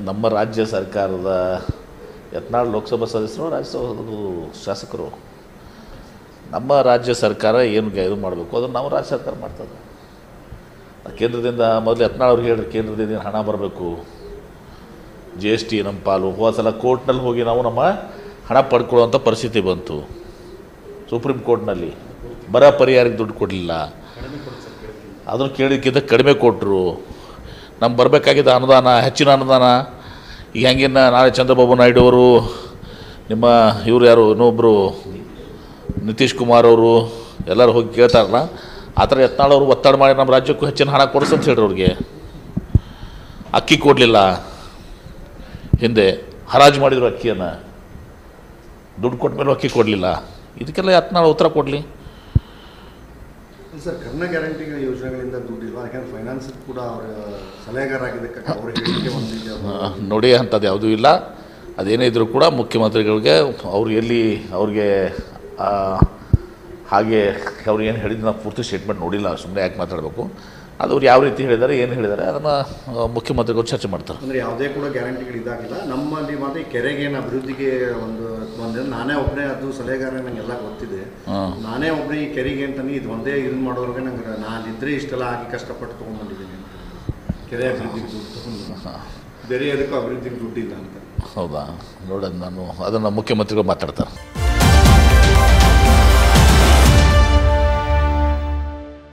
ನಮ್ಮ ರಾಜ್ಯ ಸರ್ಕಾರದ ಯತ್ನಾಳ್ ಲೋಕಸಭಾ ಸದಸ್ಯರು ರಾಜ್ಯಸಭಾ ಶಾಸಕರು ನಮ್ಮ ರಾಜ್ಯ ಸರ್ಕಾರ ಏನು ಇದು ಮಾಡಬೇಕು? ಅದನ್ನು ನಾವು ರಾಜ್ಯ ಸರ್ಕಾರ ಮಾಡ್ತದೆ. ಕೇಂದ್ರದಿಂದ ಮೊದಲು ಯತ್ನಾಳ್ ಅವ್ರಿಗೆ ಹೇಳ್ರಿ ಕೇಂದ್ರದಿಂದ ಹಣ ಬರಬೇಕು? ಜಿ ಎಸ್ ಟಿ ನಮ್ಮ ಪಾಲು. ಹೋದ ಸಲ ಕೋರ್ಟ್ನಲ್ಲಿ ಹೋಗಿ ನಾವು ನಮ್ಮ ಹಣ ಪಡ್ಕೊಳ್ಳುವಂಥ ಪರಿಸ್ಥಿತಿ ಬಂತು. ಸುಪ್ರೀಂ ಕೋರ್ಟ್ನಲ್ಲಿ. ಬರ ಪರಿಹಾರಕ್ಕೆ ದುಡ್ಡು ಕೊಡಲಿಲ್ಲ. ಅದನ್ನು ಕೇಳಿದ್ದಕ್ಕಿಂತ ಕಡಿಮೆ ಕೊಟ್ಟರು ನಮ್ಗೆ ಬರಬೇಕಾಗಿದ್ದ ಅನುದಾನ, ಹೆಚ್ಚಿನ ಅನುದಾನ. ಈಗ ಹೆಂಗಿನ ನಾಳೆ ಚಂದ್ರಬಾಬು ನಾಯ್ಡು ಅವರು ನಿಮ್ಮ ಇವರು ಯಾರು ಇನ್ನೊಬ್ಬರು ನಿತೀಶ್ ಕುಮಾರ್ ಅವರು, ಎಲ್ಲರೂ ಹೋಗಿ ಕೇಳ್ತಾರಲ್ಲ, ಆ ಥರ ಯತ್ನಾಳ್ ಅವರು ಒತ್ತಡ ಮಾಡಿ ನಮ್ಮ ರಾಜ್ಯಕ್ಕೂ ಹೆಚ್ಚಿನ ಹಣ ಕೊಡಿಸಂತ ಹೇಳ್ರಿ ಅವ್ರಿಗೆ. ಅಕ್ಕಿ ಕೊಡಲಿಲ್ಲ. ಹಿಂದೆ ಹರಾಜು ಮಾಡಿದ್ರು ಅಕ್ಕಿಯನ್ನು. ದುಡ್ಡು ಕೊಟ್ಟ ಮೇಲೆ ಅಕ್ಕಿ ಕೊಡಲಿಲ್ಲ. ಇದಕ್ಕೆಲ್ಲ ಎತ್ನಾಳ ಉತ್ತರ ಕೊಡಲಿ. ಸರ್, ಕರ್ನ ಗ್ಯಾರಂಟಿಗಳ ಯೋಜನೆಗಳಿಂದ ದುಡ್ಡಿಲ್ಲ. ಯಾಕಂದ್ರೆ ಫೈನಾನ್ಸ್ ಕೂಡ ಅವರ ಸಲಹೆಗಾರ ಆಗಿದ್ದಕ್ಕೆ ಅವ್ರ ಹೇಳಿಕೆ ಒಂದು ನೋಡಿ ಅಂಥದ್ದು ಯಾವುದೂ ಇಲ್ಲ. ಅದೇನೇ ಇದ್ದರೂ ಕೂಡ ಮುಖ್ಯಮಂತ್ರಿಗಳಿಗೆ ಅವ್ರು ಎಲ್ಲಿ ಅವ್ರಿಗೆ ಹಾಗೆ ಅವ್ರು ಏನು ಹೇಳಿದ್ರು ನಾವು ಪೂರ್ತಿ ಸ್ಟೇಟ್ಮೆಂಟ್ ನೋಡಿಲ್ಲ ಸುಮ್ಮನೆ ಯಾಕೆ ಮಾತಾಡಬೇಕು. ಅದು ಅವ್ರು ಯಾವ ರೀತಿ ಹೇಳಿದ್ದಾರೆ ಏನು ಹೇಳಿದ್ದಾರೆ ಅದನ್ನು ಮುಖ್ಯಮಂತ್ರಿಗಳು ಚರ್ಚೆ ಮಾಡ್ತಾರೆ. ಅಂದರೆ ಯಾವುದೇ ಕೂಡ ಗ್ಯಾರಂಟಿಗಳು ಇದಾಗಿಲ್ಲ. ನಮ್ಮಲ್ಲಿ ಮಾತ್ರ ಈ ಕೆರೆಗೆ ಏನು ಅಭಿವೃದ್ಧಿಗೆ ಒಂದು ಒಂದೇ ನಾನೇ ಒಬ್ಬನೇ ಅದು ಸಲಹೆಗಾರ ನನಗೆಲ್ಲ ಗೊತ್ತಿದೆ. ನಾನೇ ಒಬ್ಬನೇ ಈ ಕೆರೆಗೆ ಅಂತಾನೆ ಇದು ಒಂದೇ ಇದು ಮಾಡೋರ್ಗೆ ನಂಗೆ ನಾನು ಇದ್ರೆ ಇಷ್ಟೆಲ್ಲ ಆಗಿ ಕಷ್ಟಪಟ್ಟು ತೊಗೊಂಡ್ಬಂದಿದ್ದೀನಿ ಕೆರೆ ಅಭಿವೃದ್ಧಿಗೆ ದುಡ್ಡು ಬೇರೆ ಅದಕ್ಕೂ ಅಭಿವೃದ್ಧಿಗೆ ದುಡ್ಡಿಲ್ಲ ಅಂತ. ಹೌದಾ? ನೋಡೋದು ನಾನು. ಅದನ್ನು ಮುಖ್ಯಮಂತ್ರಿಗಳು ಮಾತಾಡ್ತಾರೆ.